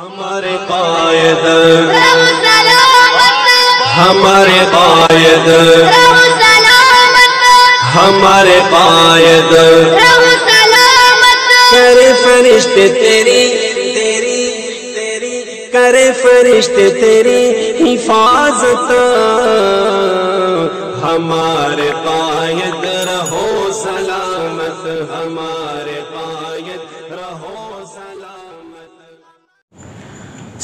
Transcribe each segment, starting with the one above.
हमारे कायद। हमारे कायद। हमारे कायद। करे फरिश्ते तेरी तेरी तेरी। करे फरिश्ते तेरी हिफाजत। हमारे कायद।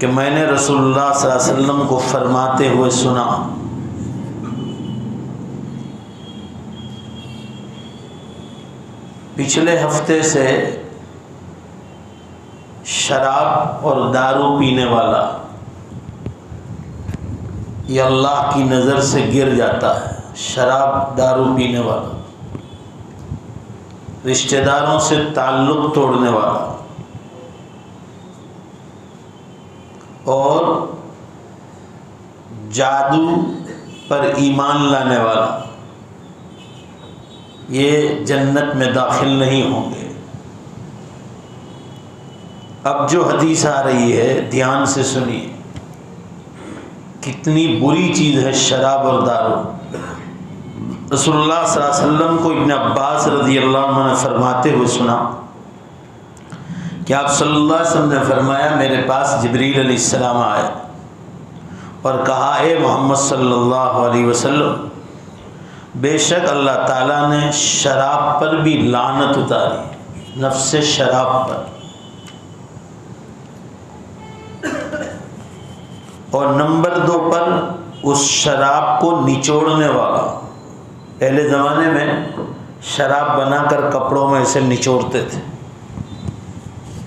कि मैंने रसूलुल्लाह सल्लल्लाहु अलैहि वसल्लम को फरमाते हुए सुना। पिछले हफ़्ते से शराब और दारू पीने वाला ये अल्लाह की नज़र से गिर जाता है, शराब, दारू पीने वाला। रिश्तेदारों से ताल्लुक़ तोड़ने वाला। और जादू पर ईमान लाने वाला। ये जन्नत में दाखिल नहीं होंगे। अब जो हदीस आ रही है, ध्यान से सुनिए। कितनी बुरी चीज़ है शराब और दारू। वसल्लम को इब्न अब्बास रज़ी अल्लाह ने फरमाते हुए सुना कि आप सल्लल्लाहु अलैहि वसल्लम ने फरमाया, मेरे पास जबरील अलैहिस्सलाम आए और कहा, ए मोहम्मद सल्लल्लाहु अलैहि वसल्लम, बेशक अल्लाह ताला ने शराब पर भी लानत उतारी, नफ्स शराब पर। और नंबर दो पर, उस शराब को निचोड़ने वाला। पहले ज़माने में शराब बनाकर कपड़ों में ऐसे निचोड़ते थे।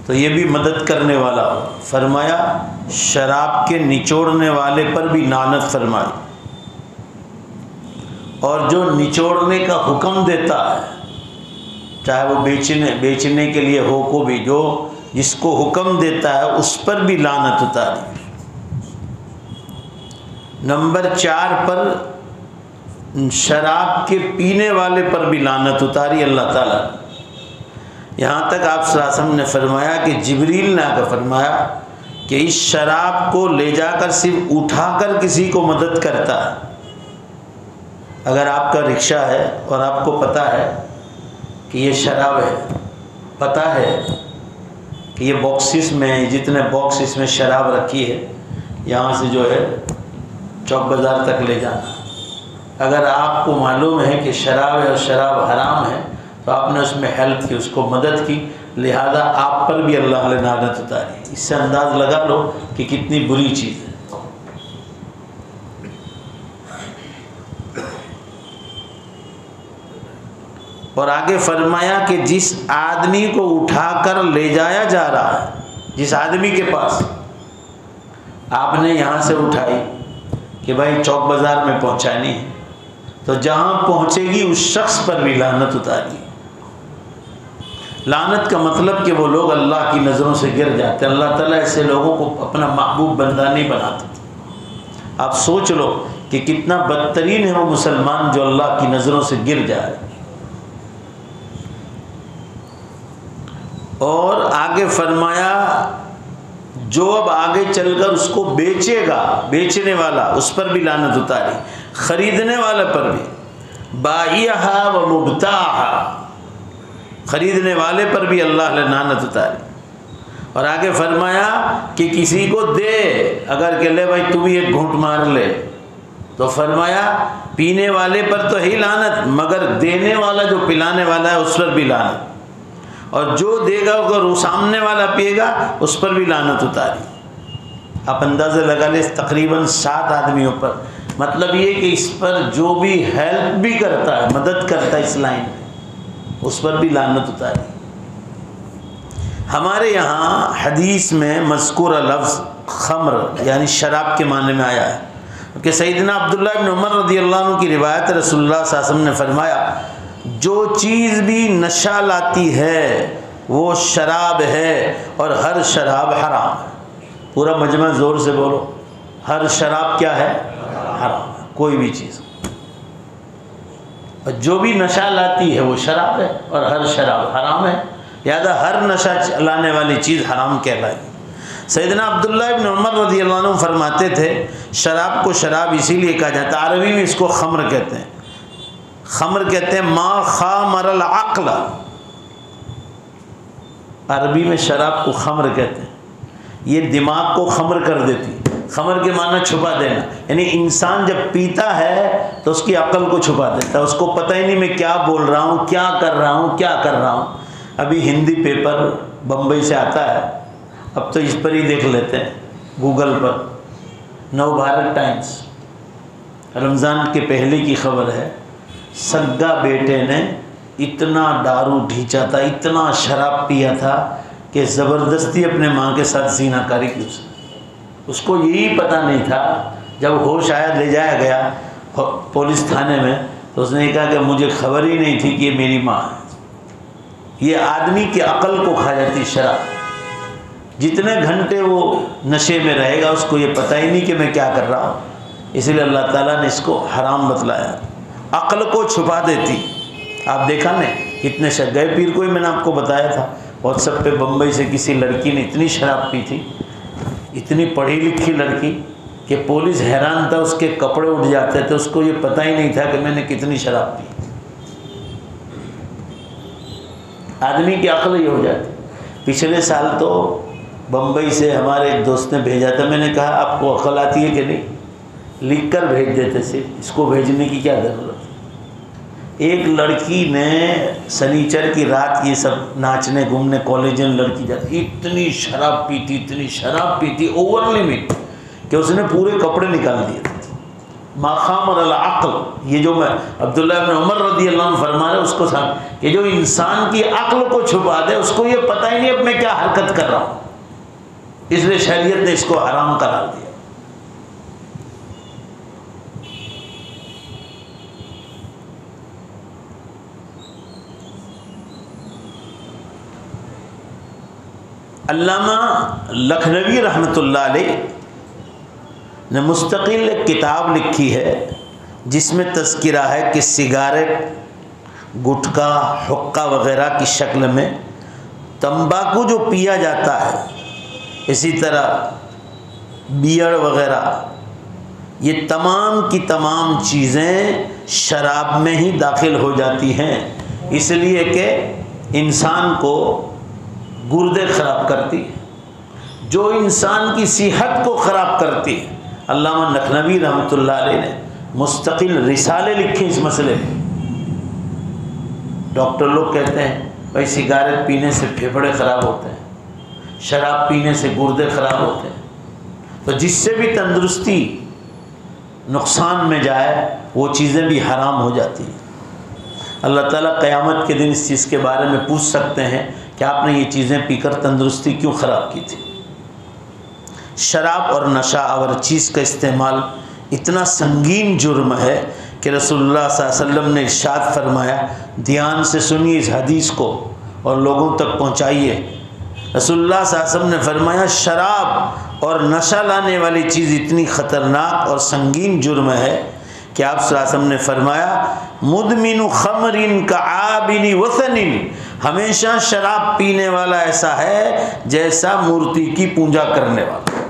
तो ये भी मदद करने वाला हो। फरमाया, शराब के निचोड़ने वाले पर भी नानत फरमाई और जो निचोड़ने का हुक्म देता है, चाहे वो बेचने बेचने के लिए हो को भी, जो जिसको हुक्म देता है, उस पर भी लानत उतारी नंबर चार पर, शराब के पीने वाले पर भी लानत उतारी अल्लाह ताला। यहाँ तक आप सलासम ने फरमाया कि जबरील ने आकर फरमाया कि इस शराब को ले जाकर सिर्फ़ उठाकर किसी को मदद करता है। अगर आपका रिक्शा है और आपको पता है कि ये शराब है, पता है कि ये बॉक्सिस में, जितने बॉक्स इसमें शराब रखी है, यहाँ से जो है चौक बाज़ार तक ले जाना। अगर आपको मालूम है कि शराब है और शराब हराम है तो आपने उसमें हेल्प की, उसको मदद की। लिहाजा आप पर भी अल्लाह ने नानत उतारी इससे अंदाज लगा लो कि कितनी बुरी चीज़ है। और आगे फरमाया कि जिस आदमी को उठाकर ले जाया जा रहा है, जिस आदमी के पास, आपने यहाँ से उठाई कि भाई चौक बाज़ार में पहुँचानी है तो जहाँ पहुँचेगी उस शख्स पर भी लानत उतारी लानत का मतलब कि वो लोग अल्लाह की नज़रों से गिर जाते हैं। अल्लाह ताला ऐसे लोगों को अपना महबूब बंदा नहीं बनाते। आप सोच लो कि कितना बदतरीन है वो मुसलमान जो अल्लाह की नज़रों से गिर जाए और आगे फरमाया, जो अब आगे चलकर उसको बेचेगा, बेचने वाला, उस पर भी लानत उतारी, ख़रीदने वाले पर भी। बाइया व मुबता ख़रीदने वाले पर भी अल्लाह ने लानत उतारी। और आगे फरमाया कि किसी को दे, अगर के ले भाई तू भी एक घूट मार ले। तो फरमाया, पीने वाले पर तो ही लानत, मगर देने वाला जो पिलाने वाला है उस पर भी लानत। और जो देगा अगर वो सामने वाला पिएगा, उस पर भी लानत उतारी। आप अंदाज़ा लगा ले तकरीबन सात आदमियों पर। मतलब ये कि इस पर जो भी हेल्प भी करता है, मदद करता है इस लाइन में। उस पर भी लानत उतारी। हमारे यहाँ हदीस में मज़कूर लफ्ज़ खम्र, यानी शराब के माने में आया है। कि सईदना अब्दुल्ला उमर रदी अल्लाह की रिवायत रसुल्ला सासम ने फरमाया, जो चीज़ भी नशा लाती है, वो शराब है और हर शराब हराम है। पूरा मजमा ज़ोर से बोलो, हर शराब क्या है? हराम है। कोई भी चीज़ और जो भी नशा लाती है, वो शराब है और हर शराब हराम है। लिहाजा हर नशा लाने वाली चीज़ हराम कहलाएगी सैदना अब्दुल्ला इब्न उमर अल्लाह फरमाते थे, शराब को शराब इसीलिए कहा जाता है, अरबी में इसको खम्र कहते हैं। खम्र कहते हैं, माँ खा मरल अक्ल। अरबी में शराब को खम्र कहते हैं। ये दिमाग को खम्र कर देती खमर के माना छुपा देना। यानी इंसान जब पीता है तो उसकी अकल को छुपा देता है। उसको पता ही नहीं मैं क्या बोल रहा हूँ, क्या कर रहा हूँ, क्या कर रहा हूँ। अभी हिंदी पेपर बम्बई से आता है। अब तो इस पर ही देख लेते हैं, गूगल पर। नव भारत टाइम्स। रमज़ान के पहले की खबर है, सग्गा बेटे ने इतना दारू ढींचा था, इतना शराब पिया था, कि ज़बरदस्ती अपने माँ के साथ सीनाकारी की उसको यही पता नहीं था। जब होश आया, ले जाया गया पुलिस थाने में तो उसने कहा कि मुझे खबर ही नहीं थी कि ये मेरी माँ है। ये आदमी की अकल को खा जाती शराब। जितने घंटे वो नशे में रहेगा, उसको ये पता ही नहीं कि मैं क्या कर रहा हूँ। इसलिए अल्लाह ताला ने इसको हराम बतलाया। अक्ल को छुपा देती। आप देखा नहीं कितने शक गए पीर को ही मैंने आपको बताया था। व्हाट्सएप पे बम्बई से किसी लड़की ने इतनी शराब पी थी। इतनी पढ़ी लिखी लड़की कि पुलिस हैरान था, उसके कपड़े उठ जाते थे, उसको ये पता ही नहीं था कि मैंने कितनी शराब पी। आदमी की अकल ही हो जाती। पिछले साल तो बम्बई से हमारे एक दोस्त ने भेजा था, मैंने कहा, आपको अकल आती है कि नहीं? लिख कर भेज देते सिर्फ़। इसको भेजने की क्या ज़रूरत? एक लड़की ने सनीचर की रात ये सब नाचने, घूमने कॉलेज में लड़की जाती, इतनी शराब पीती, इतनी शराब पीती ओवर लिमिट कि उसने पूरे कपड़े निकाल दिए। माखाम और अक्ल ये जो मैं अब्दुल्ला इब्न उमर रदी अल्लाह फरमा रहे उसको साथ, कि जो इंसान की अक्ल को छुपा दे, उसको ये पता ही नहीं अब मैं क्या हरकत कर रहा हूँ। इसलिए शरीयत ने इसको हराम करार दिया। अल्लामा लखनवी रहमतुल्लाह ने मुस्तकिल किताब लिखी है, जिसमें तस्करा है कि सिगारेट, गुटखा, हुक्का वगैरह की शक्ल में तंबाकू जो पिया जाता है, इसी तरह बियर वगैरह, ये तमाम की तमाम चीज़ें शराब में ही दाखिल हो जाती हैं। इसलिए कि इंसान को गुर्दे ख़राब करती है। जो इंसान की सेहत को ख़राब करती है। अल्लामा नखनवी अलैह ने मुस्तकिल रिसाले लिखे इस मसले में। डॉक्टर लोग कहते हैं, भाई, सिगारेट पीने से फेफड़े ख़राब होते हैं। शराब पीने से गुर्दे ख़राब होते हैं। तो जिससे भी तंदुरुस्ती नुकसान में जाए, वो चीज़ें भी हराम हो जाती हैं। अल्लाह ताला क़यामत के दिन इस चीज़ के बारे में पूछ सकते हैं कि आपने ये चीज़ें पीकर तंदुरुस्ती क्यों ख़राब की थी? शराब और नशा और चीज़ का इस्तेमाल इतना संगीन जुर्म है कि रसोल्ला वसल्लम ने इर्शाद फरमाया, ध्यान से सुनिए इस हदीस को और लोगों तक पहुँचाइए। रसोल्ला वसल्लम ने फरमाया, शराब और नशा लाने वाली चीज़ इतनी ख़तरनाक और संगीन जुर्म है कि आप ने फरमाया, मुदमिन खमरिन का आबिन वसनिन। हमेशा शराब पीने वाला ऐसा है जैसा मूर्ति की पूजा करने वाला।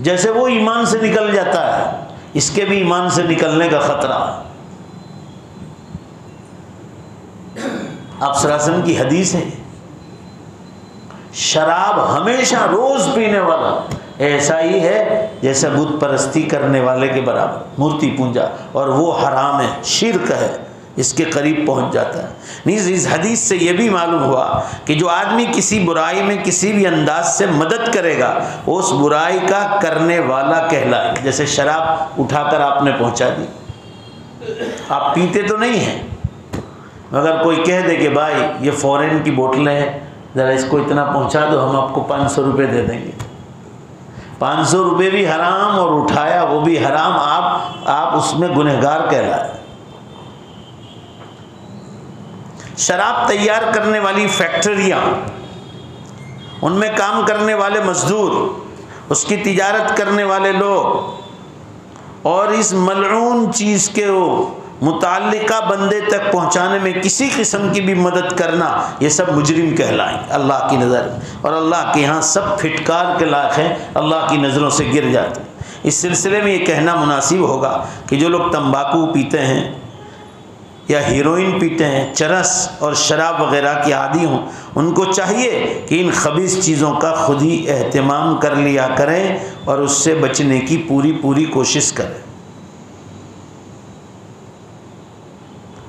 जैसे वो ईमान से निकल जाता है, इसके भी ईमान से निकलने का खतरा। आप सरासन की हदीस है। शराब हमेशा रोज पीने वाला, ऐसा ही है जैसे बुत परस्ती करने वाले के बराबर। मूर्ति पूजा, और वो हराम है, शिरक है। इसके करीब पहुँच जाता है। नीज इस हदीस से ये भी मालूम हुआ कि जो आदमी किसी बुराई में किसी भी अंदाज से मदद करेगा, वो उस बुराई का करने वाला कहलाए जैसे शराब उठाकर आपने पहुँचा दी। आप पीते तो नहीं हैं, मगर कोई कह दे कि भाई, ये फॉरेन की बोतलें हैं, ज़रा इसको इतना पहुँचा दो, हम आपको पाँच सौ रुपये दे देंगे। पाँच सौ रुपये भी हराम और उठाया, वो भी हराम, आप आप उसमें गुनहगार कहलाए। शराब तैयार करने वाली फैक्ट्रियाँ, उनमें काम करने वाले मजदूर, उसकी तिजारत करने वाले लोग, और इस मलून चीज़ के वो मुतल्लिका बंदे तक पहुँचाने में किसी किस्म की भी मदद करना, ये सब मुजरिम कहलाएँगे, अल्लाह की नज़र और अल्लाह के यहाँ सब फिटकार के लायक हैं, अल्लाह की नज़रों से गिर जाते हैं। इस सिलसिले में ये कहना मुनासिब होगा कि जो लोग तंबाकू पीते हैं या हीरोइन पीते हैं, चरस और शराब वगैरह की आदि हों, उनको चाहिए कि इन खबीस चीज़ों का खुद ही अहतमाम कर लिया करें और उससे बचने की पूरी पूरी कोशिश करें।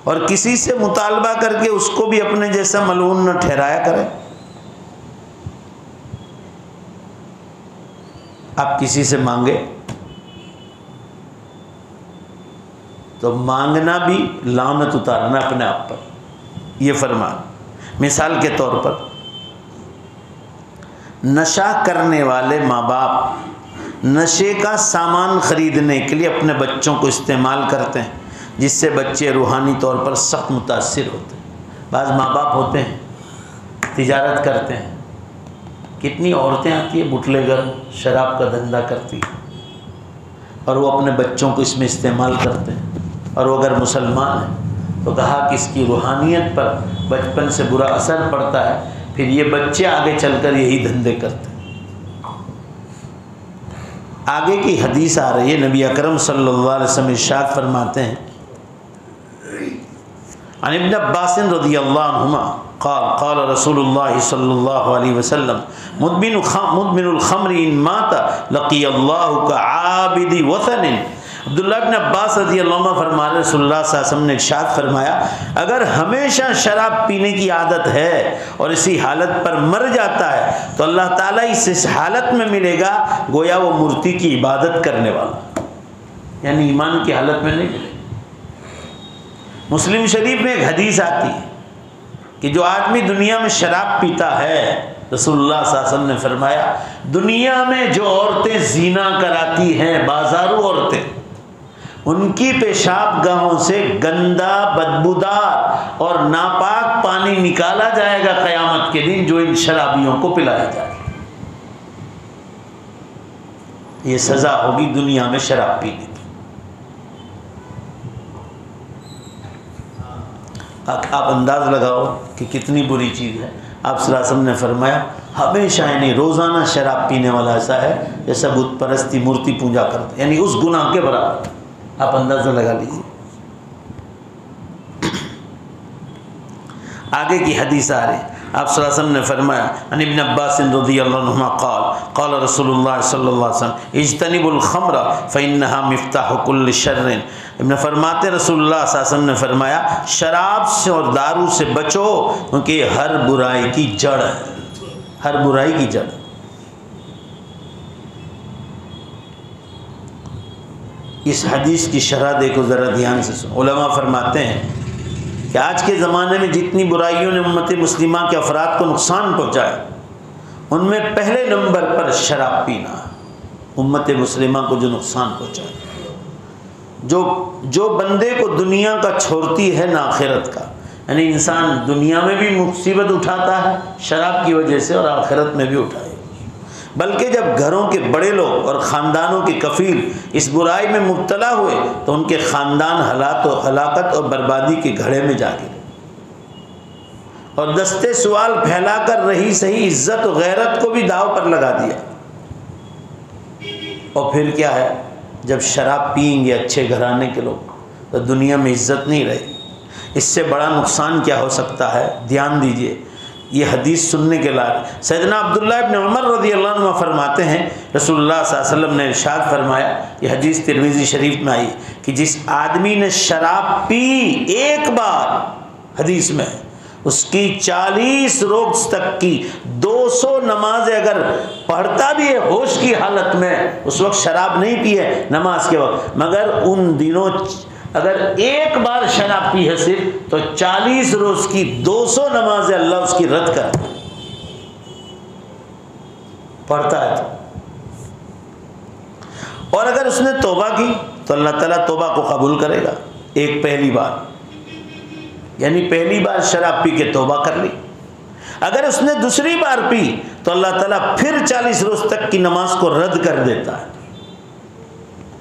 और किसी से मुतालबा करके उसको भी अपने जैसा मलून न ठहराया करें। आप किसी से मांगे? तो मांगना भी लानत उतारना अपने आप पर। यह फरमान, मिसाल के तौर पर। नशा करने वाले माँ बाप नशे का सामान ख़रीदने के लिए अपने बच्चों को इस्तेमाल करते हैं, जिससे बच्चे रूहानी तौर पर सख्त मुतासर होते हैं। बाज़ माँ बाप होते हैं, तिजारत करते हैं। कितनी औरतें आती है बुटलेगर शराब का धंधा करती है। और वो अपने बच्चों को इसमें इस्तेमाल करते हैं। और वो अगर मुसलमान है तो कहा कि इसकी रूहानियत पर बचपन से बुरा असर पड़ता है, फिर ये बच्चे आगे चलकर यही धंधे करते आगे की हदीस आ रही है, नबी अकरम सल्लल्लाहु अलैहि वसल्लम इरशाद फरमाते हैं अनिबन अब्बास रदी अल्लाहुमा क़ाल क़ाल रसूलुल्लाह सल्लल्लाहु अलैहि वसल्लम, मुदमिन मुदमिनुल खम्र इन माता लकी अल्लाह का आबिदी वतन अब्दुल्ला बिन अब्बास अल्लाह फरमा रसोल्ला ने इरशाद फरमाया, अगर हमेशा शराब पीने की आदत है और इसी हालत पर मर जाता है तो अल्लाह ताला इस इस हालत में मिलेगा, गोया वो मूर्ति की इबादत करने वाला। यानी ईमान की हालत में नहीं मिलेगा। मुस्लिम शरीफ में एक हदीस आती है कि जो आदमी दुनिया में शराब पीता है रसुल्ला सासन ने फरमाया, दुनिया में जो औरतें जीना कराती हैं, बाजारू औरतें उनकी पेशाब गाहों से गंदा, बदबूदार और नापाक पानी निकाला जाएगा क़यामत के दिन, जो इन शराबियों को पिलाया जाए। ये सज़ा होगी दुनिया में शराब पीने की। आप अंदाज़ लगाओ कि कितनी बुरी चीज़ है। आप सलासम ने फरमाया, हमेशा यानी रोज़ाना शराब पीने वाला ऐसा है जैसा बुत परस्ती मूर्ति पूजा करते यानी उस गुनाह के बराबर। आप अंदाज़ा लगा लीजिए। आगे की हदीस आ रही आप सलासम ने फरमाया अनिबन अब्बास क़ाल क़ाल रसूलुल्लाह सल्लल्लाहु अलैहि वसल्लम, इज्तनिबुल खम्र फ़इन्नहा मिफ्ताह कुल्ल फरमाते सल्लल्लाहु ने फरमाया, शराब से और दारू से बचो, क्योंकि हर बुराई की जड़ है। हर बुराई की जड़ इस हदीस की शरह देखो ज़रा ध्यान से सुनो। फरमाते हैं कि आज के ज़माने में जितनी बुराइयों ने उम्मत मुस्लिमा के अफराद को नुकसान पहुँचाया, उनमें पहले नंबर पर शराब पीना, उम्मत मुस्लिमा को जो नुकसान पहुँचाए जो जो बंदे को दुनिया का छोड़ती है ना आखिरत का, यानी इंसान दुनिया में भी मुसीबत उठाता है, शराब की वजह से और आखिरत में भी उठाए। बल्कि जब घरों के बड़े लोग और ख़ानदानों के कफ़ील इस बुराई में मुबतला हुए तो उनके ख़ानदान हलात और हलाकत और बर्बादी के घड़े में जा गिरे। और दस्ते सवाल फैलाकर रही सही इज़्ज़त और गैरत को भी दाव पर लगा दिया। और फिर क्या है? जब शराब पियेंगे अच्छे घराने के लोग तो दुनिया में इज़्ज़त नहीं रहेगी इससे बड़ा नुकसान क्या हो सकता है? ध्यान दीजिए ये हदीस सुनने के लायक। सैदना अब्दुल्ला इब्न उमर रदी अल्लाह फरमाते हैं सल्लल्लाहु वसल्लम ने इरशाद फरमाया, ये हदीस तिरमिज़ी शरीफ में आई, कि जिस आदमी ने शराब पी एक बार, हदीस में, उसकी चालीस रोज तक की 200 नमाज़ अगर पढ़ता भी है, होश की हालत में, उस वक्त शराब नहीं पी है नमाज़ के वक्त, मगर उन दिनों अगर एक बार शराब पी है सिर्फ़ तो 40 रोज की 200 नमाज़ अल्लाह उसकी रद्द कर पढ़ता है तो। और अगर उसने तोबा की तो अल्लाह ताला तोबा को कबूल करेगा। एक पहली बार। यानी पहली बार शराब पी के तोबा कर ली। अगर उसने दूसरी बार पी तो अल्लाह ताला फिर 40 रोज तक की नमाज़ को रद्द कर देता है।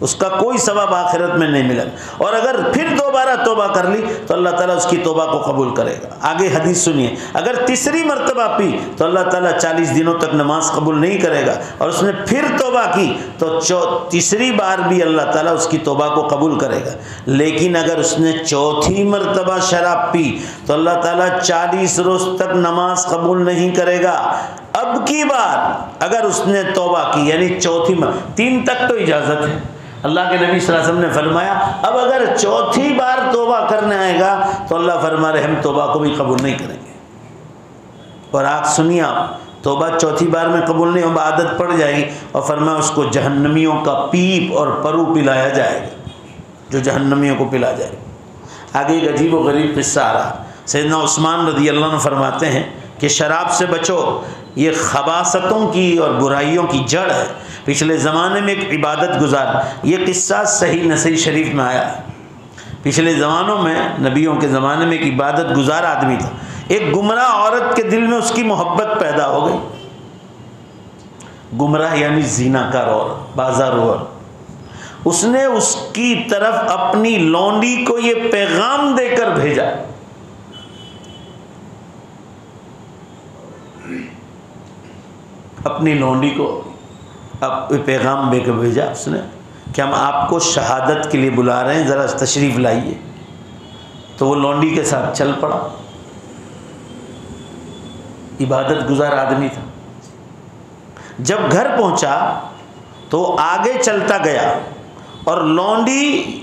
उसका कोई सबब आखिरत में नहीं मिलेगा और अगर फिर दोबारा तोबा कर ली तो अल्लाह ताला उसकी तोबा को कबूल करेगा। आगे हदीस सुनिए। अगर तीसरी मरतबा पी तो अल्लाह ताला चालीस दिनों तक नमाज़ कबूल नहीं करेगा। और उसने फिर तोबा की तो तीसरी बार भी अल्लाह ताला उसकी तोबा को कबूल करेगा। लेकिन अगर उसने चौथी मरतबा शराब पी तो अल्लाह ताला चालीस रोज तक नमाज़ कबूल नहीं करेगा। अब की बार अगर उसने तोबा की, यानी चौथी तीन तक तो इजाज़त है। अल्लाह के नबी वसल्लम ने फरमाया, अब अगर चौथी बार तोबा करने आएगा तो अल्लाह फरमा रहे, हम तोबा को भी कबूल नहीं करेंगे। और आप सुनिए आप, तोबा चौथी बार में कबूल नहीं हो आदत पड़ जाएगी, और फरमाया उसको जहन्नमियों का पीप और परू पिलाया जाएगा, जो जहन्नमियों को पिला जाएगा आगे एक अजीब व गरीब किस्सा आ रहा सैदना उस्मान रदी अल्लाह फरमाते हैं कि शराब से बचो, ये खबासतों की और बुराइयों की जड़ है पिछले ज़माने में एक इबादत गुजार। ये किस्सा सही नसी शरीफ में आया। पिछले ज़मानों में, नबियों के ज़माने में एक इबादत गुजार आदमी था। एक गुमराह औरत के दिल में उसकी मोहब्बत पैदा हो गई। गुमराह यानी जीनाकार और, बाज़ार और। उसने उसकी तरफ़ अपनी लौंडी को ये पैगाम देकर भेजा। अपनी लौंडी को अब पैगाम दे भेजा उसने कि हम आपको शहादत के लिए बुला रहे हैं, ज़रा तशरीफ़ लाइए। तो वो लौंडी के साथ चल पड़ा। इबादत गुजार आदमी था। जब घर पहुँचा तो आगे चलता गया और लौंडी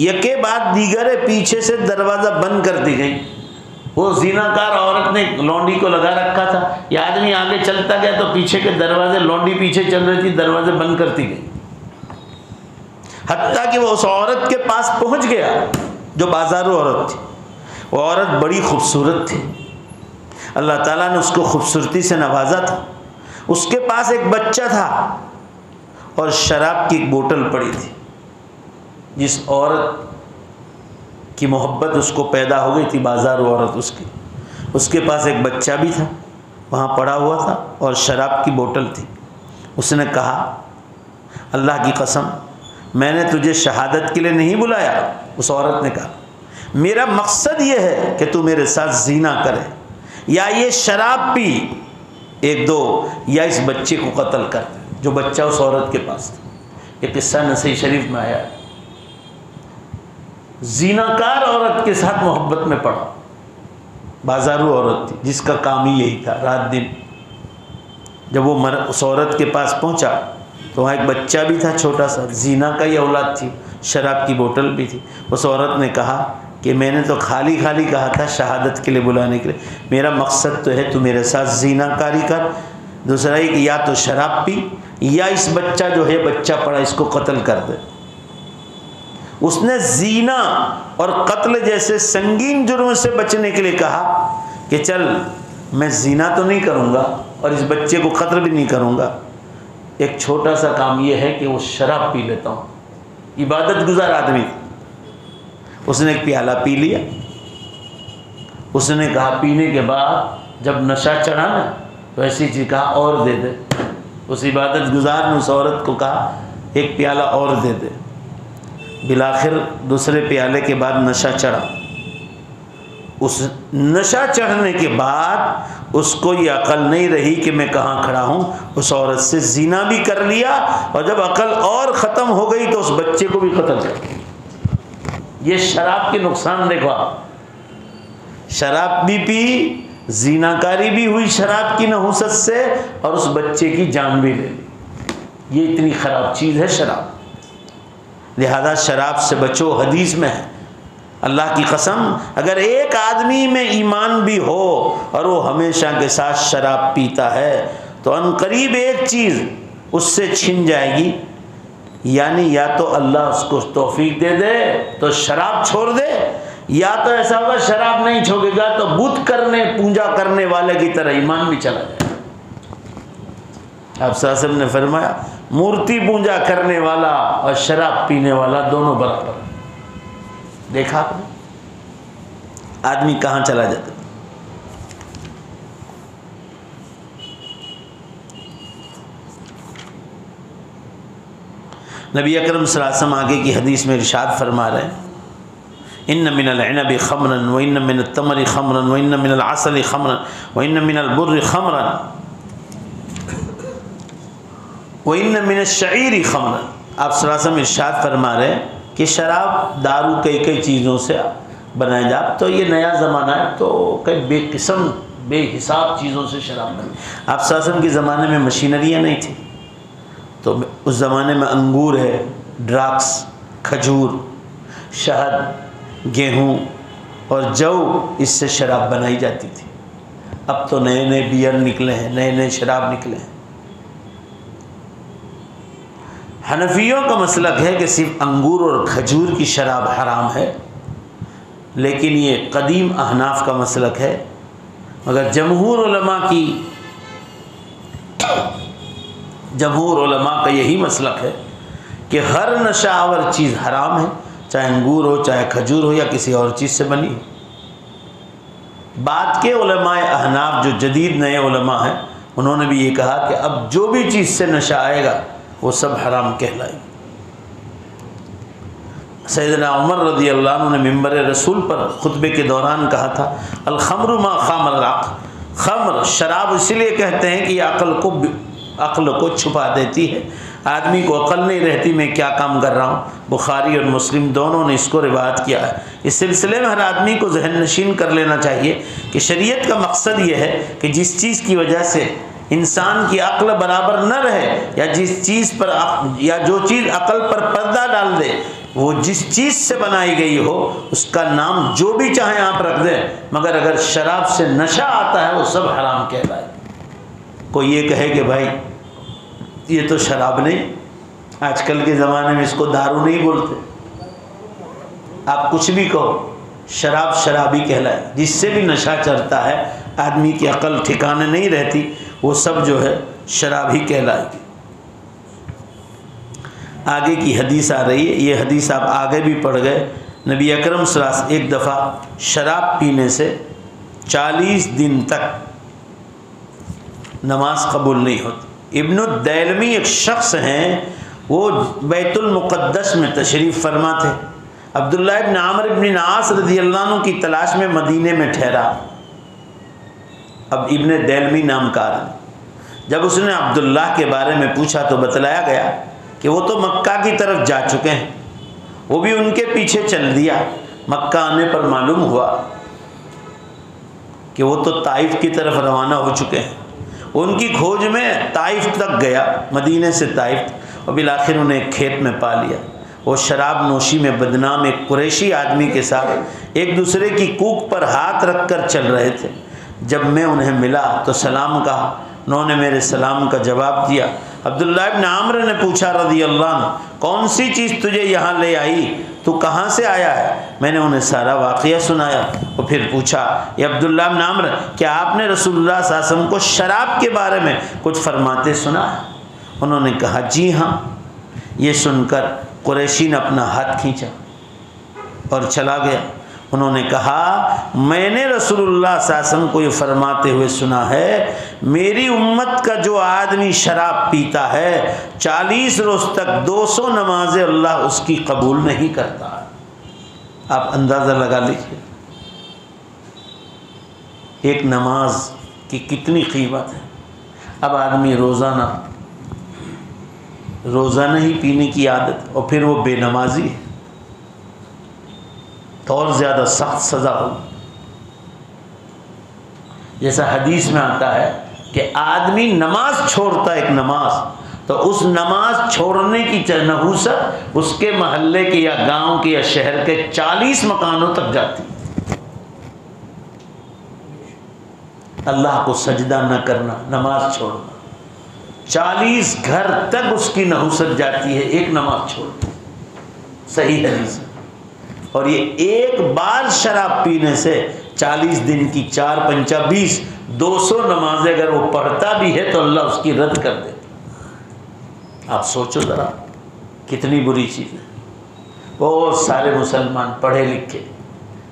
यके बाद दीगरे पीछे से दरवाज़ा बंद कर दी गई। वो जीनाकार औरत ने लौंडी को लगा रखा था। ये आदमी आगे चलता गया तो पीछे के दरवाजे, लौंडी पीछे चल रही थी, दरवाजे बंद करती गई। हत्या कि वो उस औरत के पास पहुँच गया, जो बाजारू औरत थी। वो औरत बड़ी खूबसूरत थी। अल्लाह ताला ने उसको खूबसूरती से नवाजा था। उसके पास एक बच्चा था और शराब की एक बोतल पड़ी थी, जिस औरत की मोहब्बत उसको पैदा हो गई थी, बाज़ार औरत उसकी। उसके पास एक बच्चा भी था, वहाँ पड़ा हुआ था और शराब की बोतल थी। उसने कहा, अल्लाह की कसम, मैंने तुझे शहादत के लिए नहीं बुलाया। उस औरत ने कहा, मेरा मकसद ये है कि तू मेरे साथ जीना करे, या ये शराब पी, एक दो, या इस बच्चे को कत्ल कर जो बच्चा उस औरत के पास था। ये किस्सा नसी शरीफ में आया। है जीनाकार औरत के साथ मोहब्बत में पड़ा बाजारू औरत थी, जिसका काम ही यही था, रात दिन। जब वो मर, उस औरत के पास पहुँचा तो वहाँ एक बच्चा भी था छोटा सा, जीना का ही औलाद थी, शराब की बोतल भी थी। उस औरत ने कहा कि मैंने तो खाली खाली कहा था शहादत के लिए बुलाने के लिए। मेरा मकसद तो है तू मेरे साथ जीनाकारी कर। दूसरा एक, या तो शराब पी, या इस बच्चा जो है, बच्चा पड़ा, इसको कत्ल कर दे। उसने जीना और कत्ल जैसे संगीन जुर्म से बचने के लिए कहा कि चल, मैं जीना तो नहीं करूँगा और इस बच्चे को कत्ल भी नहीं करूँगा। एक छोटा सा काम यह है कि वो शराब पी लेता हूँ। इबादत गुजार आदमी। उसने एक प्याला पी लिया। उसने कहा, पीने के बाद जब नशा चढ़ा ना तो ऐसी चीज़ कहा, और दे दे। उस इबादत गुजार ने उस औरत को कहा, एक प्याला और दे दे। बिलाखिर दूसरे प्याले के बाद नशा चढ़ा। उस नशा चढ़ने के बाद उसको ये अकल नहीं रही कि मैं कहाँ खड़ा हूँ। उस औरत से जीना भी कर लिया और जब अकल और ख़त्म हो गई तो उस बच्चे को भी ख़त्म कर ये शराब के नुकसान देखो आप। शराब भी पी, जीनाकारी भी हुई शराब की नहुसत से और उस बच्चे की जान भी ले ली। ये इतनी ख़राब चीज़ है शराब। लिहाजा शराब से बचो, हदीस में है। अल्लाह की कसम, अगर एक आदमी में ईमान भी हो और वो हमेशा के साथ शराब पीता है तो अनकरीब एक चीज़ उससे छिन जाएगी। यानी या तो अल्लाह उसको तोफीक दे दे तो शराब छोड़ दे, या तो ऐसा होगा शराब नहीं छोड़ेगा तो बुत करने, पूजा करने वाले की तरह ईमान भी चला जाए। आप साहब ने फरमाया मूर्ति पूजा करने वाला और शराब पीने वाला दोनों बराबर देखा आपने? आदमी कहाँ चला जाता? नबी अकरम सलासम आगे की हदीस में इरशाद फरमा रहे हैं इन मिनल खमरन व इन मिन तमर खमरन व इन मिनल आसल खमरन व इन मिनल बुर खमरन। व इन मिन शरीर खमरन आप सलासम इरशाद फरमा रहे हैं कि शराब दारू कई कई चीज़ों से बनाया जा तो ये नया ज़माना है तो कई बेकसम बेहिसाब चीज़ों से शराब बनी आप सरासम के ज़माने में मशीनरियाँ नहीं थी तो उस ज़माने में अंगूर है ड्राक्स खजूर शहद गेहूँ और जव इससे शराब बनाई जाती थी अब तो नए नए बियर निकले हैं नए नए शराब निकले हैं हनफियों का मसलक है कि सिर्फ़ अंगूर और खजूर की शराब हराम है, लेकिन ये कदीम अहनाफ का मसलक है। मगर जमहूर की, जमहूर का यही मसलक है कि हर नशावर चीज़ हराम है, चाहे अंगूर हो, चाहे खजूर हो या किसी और चीज़ से बनी हो। बाद के अहनाफ, जो जदीद नए हैं, उन्होंने भी ये कहा कि अब जो भी चीज़ से नशा आएगा वो सब हराम कहलाएगी सैदना उमर रदी अल्लाह ने मंबर रसूल पर ख़ुतबे के दौरान कहा था, अलखमर मा खामर खमर, शराब इसलिए कहते हैं कि अक़ल को अक़ल को छुपा देती है। आदमी को अक़ल नहीं रहती, मैं क्या काम कर रहा हूँ? बुखारी और मुस्लिम दोनों ने इसको रिवायत किया है। इस सिलसिले में हर आदमी को जहन नशीन कर लेना चाहिए कि शरीयत का मकसद ये है कि जिस चीज़ की वजह से इंसान की अक्ल बराबर न रहे, या जिस चीज़ पर या जो चीज़ अकल पर पर्दा डाल दे, वो जिस चीज़ से बनाई गई हो, उसका नाम जो भी चाहे आप रख दें, मगर अगर शराब से नशा आता है, वो सब हराम कहलाए। कोई ये कहे कि भाई, ये तो शराब नहीं, आजकल के ज़माने में इसको दारू नहीं बोलते। आप कुछ भी कहो, शराब शराबी कहलाए, जिससे भी नशा चढ़ता है, आदमी की अकल ठिकाने नहीं रहती। वो सब जो है शराब ही कहलाएगी। आगे की हदीस आ रही है। ये हदीस आप आगे भी पढ़ गए। नबी अकरम सलास एक दफ़ा शराब पीने से चालीस दिन तक नमाज़ कबूल नहीं होती। इब्न एक शख्स हैं, वो बैतुलमुक़दस में तशरीफ़ फरमा थे। अब्दुल्ला इब्न आमर इब्न नास रदी अल्लाह की तलाश में मदीने में ठहरा। अब इब्न दैलमी नाम का आदमी जब उसने अब्दुल्ला के बारे में पूछा तो बतलाया गया कि वो तो मक्का की तरफ़ जा चुके हैं। वो भी उनके पीछे चल दिया। मक्का आने पर मालूम हुआ कि वो तो ताइफ की तरफ़ रवाना हो चुके हैं। उनकी खोज में ताइफ तक गया, मदीने से ताइफ, और बिल आखिर उन्हें खेत में पा लिया। वो शराब नोशी में बदनाम एक कुरैशी आदमी के साथ एक दूसरे की कूक पर हाथ रख कर चल रहे थे। जब मैं उन्हें मिला तो सलाम कहा। उन्होंने मेरे सलाम का जवाब दिया। अब्दुल्ला इब्न आमर ने पूछा रदी अल्लाह कौन सी चीज़ तुझे यहाँ ले आई? तू कहाँ से आया है? मैंने उन्हें सारा वाक़ सुनाया और फिर पूछा ये अब्दुल्ला इब्न आमर, क्या आपने रसूलुल्लाह सासम को शराब के बारे में कुछ फरमाते सुना? उन्होंने कहा, जी हाँ। ये सुनकर कुरैशी ने अपना हाथ खींचा और चला गया। उन्होंने कहा, मैंने रसूलुल्लाह शासन को ये फरमाते हुए सुना है, मेरी उम्मत का जो आदमी शराब पीता है, चालीस रोज़ तक दो सौ नमाजें अल्लाह उसकी कबूल नहीं करता। आप अंदाज़ा लगा लीजिए। एक नमाज़ की कितनी कीमत है? अब आदमी रोज़ाना रोज़ाना ही पीने की आदत, और फिर वो बेनमाजी है। तो और ज़्यादा सख्त सज़ा हो। जैसा हदीस में आता है कि आदमी नमाज़ छोड़ता है एक नमाज़ तो उस नमाज़ छोड़ने की नहूसत उसके मोहल्ले के या गाँव के या शहर के चालीस मकानों तक जाती। अल्लाह को सजदा न करना, नमाज़ छोड़ना। चालीस घर तक उसकी नहुसत जाती है, एक नमाज़ छोड़ सही हदीस। और ये एक बार शराब पीने से चालीस दिन की चार पंचा बीस, दो सौ नमाजें अगर वो पढ़ता भी है तो अल्लाह उसकी रद्द कर देता आप सोचो ज़रा, कितनी बुरी चीज़ है। बहुत सारे मुसलमान पढ़े लिखे।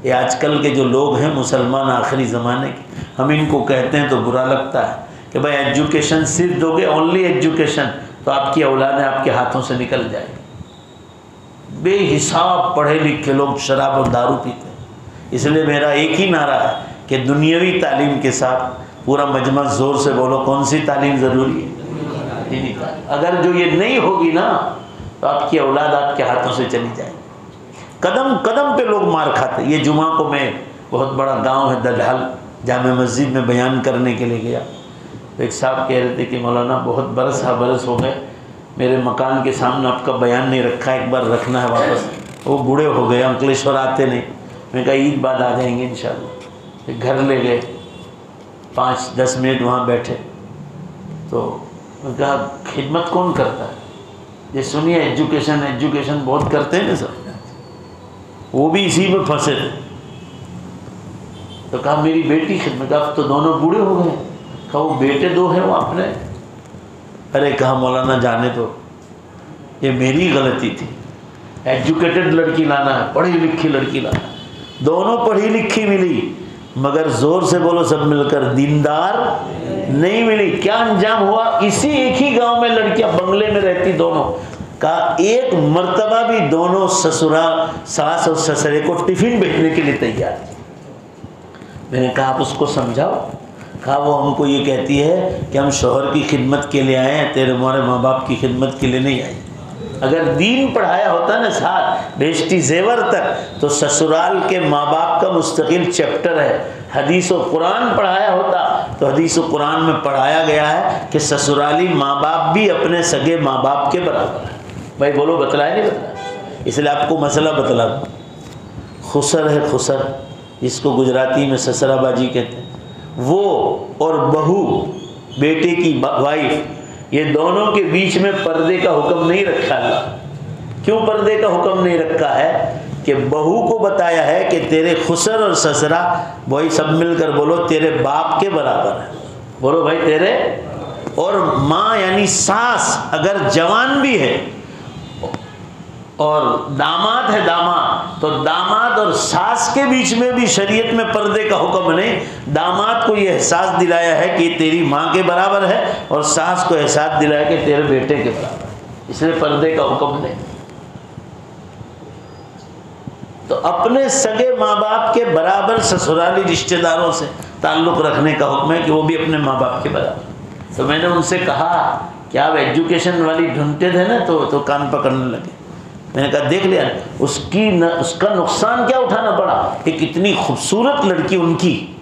ये आजकल के जो लोग हैं मुसलमान आखिरी ज़माने के, हम इनको कहते हैं तो बुरा लगता है कि भाई एजुकेशन सिर्फ़ दोगे ओनली एजुकेशन तो आपकी औलादें आपके हाथों से निकल जाएगी। बेहिसाब पढ़े लिखे लोग शराब और दारू पीते हैं। इसलिए मेरा एक ही नारा है कि दुनियावी तालीम के साथ पूरा मजमा ज़ोर से बोलो, कौन सी तालीम ज़रूरी है? दीनी। अगर जो ये नहीं होगी ना तो आपकी औलाद आपके हाथों से चली जाएगी। कदम कदम पे लोग मार खाते ये जुमा को मैं, बहुत बड़ा गाँव है दलहल, जामे मस्जिद में बयान करने के लिए गया। तो एक साहब कह रहे थे कि मौलाना, बहुत बरस हा बरस हो गए। मेरे मकान के सामने आपका बयान नहीं रखा, एक बार रखना है वापस। वो बूढ़े हो गए, अंकलेश्वर आते नहीं। मैं कहा, ईद बाद आ जाएँगे इन घर ले गए। पाँच, दस मिनट वहाँ बैठे। तो मैं कहा, खिदमत कौन करता है? ये सुनिए, एजुकेशन एजुकेशन बहुत करते हैं ना सब। वो भी इसी में फंसे थे। तो कहा, मेरी बेटी खिदमत, अब तो दोनों बूढ़े हो गए कहा, वो बेटे दो हैं, वो अपने अरे कहा, मौलाना जाने दो। ये मेरी गलती थी। एजुकेटेड लड़की लाना है पढ़ी लिखी लड़की लाना। है दोनों पढ़ी लिखी मिली, मगर ज़ोर से बोलो, सब मिलकर दीनदार नहीं मिली। क्या अंजाम हुआ? इसी एक ही गाँव में लड़कियाँ बंगले में रहती दोनों। का एक मर्तबा भी दोनों ससुरा, सास और ससुरे को टिफ़िन बेचने के लिए तैयार मैंने कहा, आप उसको समझाओ कहा वो हमको ये कहती है कि हम शोहर की खिदमत के लिए आए हैं, तेरे हमारे माँ बाप की खिदमत के लिए नहीं आए। अगर दीन पढ़ाया होता ना साथ बेशती जेवर तक तो ससुराल के माँ बाप का मुस्तकिल चैप्टर है। हदीस व कुरान पढ़ाया होता तो हदीस व कुरान में पढ़ाया गया है कि ससुराली माँ बाप भी अपने सगे माँ बाप के बराबर है। भाई बोलो बतलाया नहीं बतलाया इसलिए आपको मसला बतला खुसर है खुसर, जिसको गुजराती में ससराबाजी कहते हैं। वो और बहू, बेटे की वाइफ ये दोनों के बीच में पर्दे का हुक्म नहीं रखा अल्लाह क्यों पर्दे का हुक्म नहीं रखा है? कि बहू को बताया है कि तेरे खुसर और ससरा, भाई सब मिलकर बोलो, तेरे बाप के बराबर है। बोलो भाई, तेरे और माँ यानी सास अगर जवान भी है और दामाद है दामाद। तो दामाद और सास के बीच में भी शरीयत में पर्दे का हुक्म नहीं। दामाद को ये एहसास दिलाया है कि तेरी माँ के बराबर है और सास को एहसास दिलाया कि तेरे बेटे के बराबर इसलिए पर्दे का हुक्म नहीं। तो अपने सगे माँ बाप के बराबर ससुराली रिश्तेदारों से ताल्लुक़ रखने का हुक्म है कि वो भी अपने माँ बाप के बराबर तो मैंने उनसे कहा कि आप एजुकेशन वाली ढूंढते थे ना तो तो कान पकड़ने लगे। मैंने कहा देख लिया उसकी न, उसका नुकसान क्या उठाना पड़ा? एक इतनी खूबसूरत लड़की उनकी।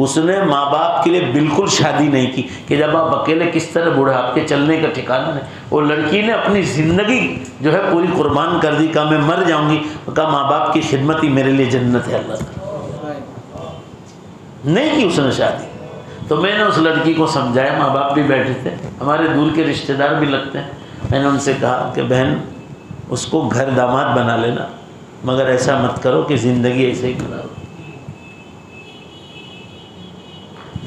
उसने माँ बाप के लिए बिल्कुल शादी नहीं की कि जब आप अकेले किस तरह बूढ़े आपके चलने का ठिकाना नहीं वो लड़की ने अपनी ज़िंदगी जो है पूरी कुर्बान कर दी कहा मैं मर जाऊँगी। कहा माँ बाप की खिदमत ही मेरे लिए जन्नत है अल्लाह नहीं की उसने शादी। तो मैंने उस लड़की को समझाया माँ बाप भी बैठे थे हमारे दूर के रिश्तेदार भी लगते हैं। मैंने उनसे कहा कि बहन उसको घर दामाद बना लेना। मगर ऐसा मत करो कि ज़िंदगी ऐसे ही गुजारो